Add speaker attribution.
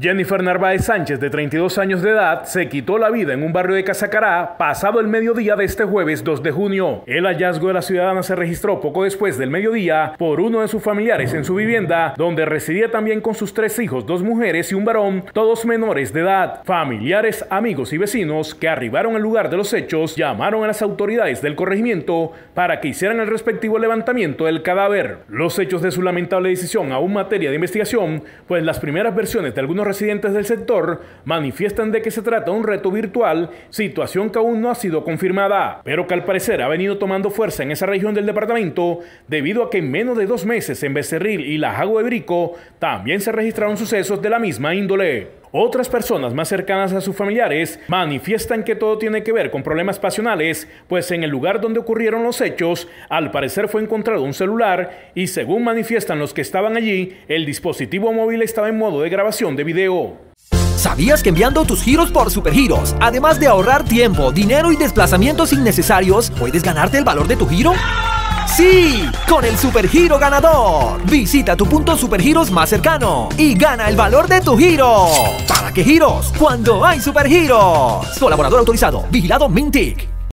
Speaker 1: Jennifer Narváez Sánchez, de 32 años de edad, se quitó la vida en un barrio de Casacará pasado el mediodía de este jueves 2 de junio. El hallazgo de la ciudadana se registró poco después del mediodía por uno de sus familiares en su vivienda, donde residía también con sus tres hijos, dos mujeres y un varón, todos menores de edad. Familiares, amigos y vecinos que arribaron al lugar de los hechos llamaron a las autoridades del corregimiento para que hicieran el respectivo levantamiento del cadáver. Los hechos de su lamentable decisión aún materia de investigación, pues las primeras versiones de algunos residentes del sector manifiestan de que se trata de un reto virtual, situación que aún no ha sido confirmada, pero que al parecer ha venido tomando fuerza en esa región del departamento debido a que en menos de dos meses en Becerril y La Jago de Brico también se registraron sucesos de la misma índole. Otras personas más cercanas a sus familiares manifiestan que todo tiene que ver con problemas pasionales, pues en el lugar donde ocurrieron los hechos, al parecer fue encontrado un celular y según manifiestan los que estaban allí, el dispositivo móvil estaba en modo de grabación de video.
Speaker 2: ¿Sabías que enviando tus giros por Supergiros, además de ahorrar tiempo, dinero y desplazamientos innecesarios, puedes ganarte el valor de tu giro? Sí, con el Supergiro ganador. Visita tu punto Supergiros más cercano y gana el valor de tu giro. ¿Para qué giros? Cuando hay Supergiros. Colaborador autorizado, vigilado Mintic.